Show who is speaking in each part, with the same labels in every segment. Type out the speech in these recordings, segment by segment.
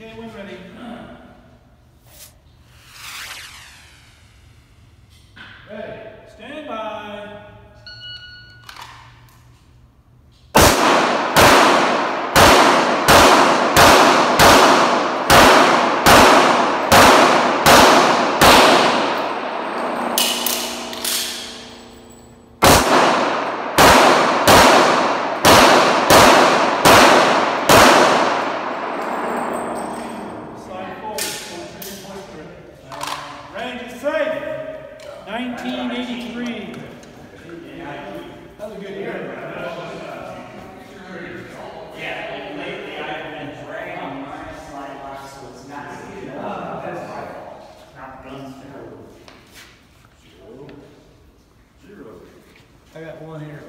Speaker 1: Okay, when ready. Ready, stand by. Uh, Range is. Nineteen eighty-three. That was a good year.
Speaker 2: Yeah, lately I've been dragging my slide box so it's not seated. Not guns
Speaker 1: I got one here.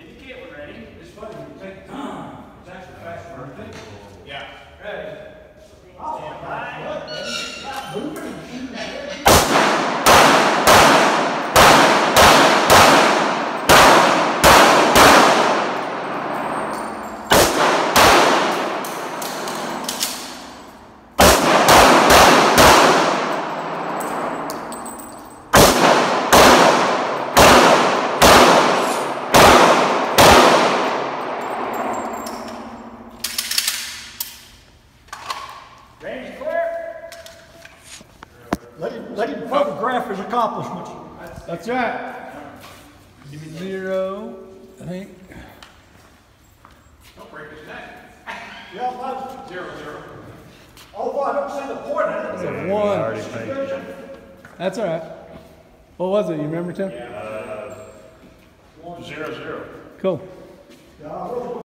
Speaker 2: Indicate when ready.
Speaker 1: It's funny, you take, it's actually Pat's birthday. Yeah. Ready?
Speaker 2: Stand by. Range clear.
Speaker 3: Let him, let him photograph his accomplishments.
Speaker 1: That's right. Give me zero, I think. Don't break his neck.
Speaker 3: Yeah, but. Zero, zero. Although I don't see the point in it.
Speaker 1: One. That's all right. What was it? You remember, Tim?
Speaker 4: Uh, zero, zero.
Speaker 1: Cool.
Speaker 3: Yeah, I really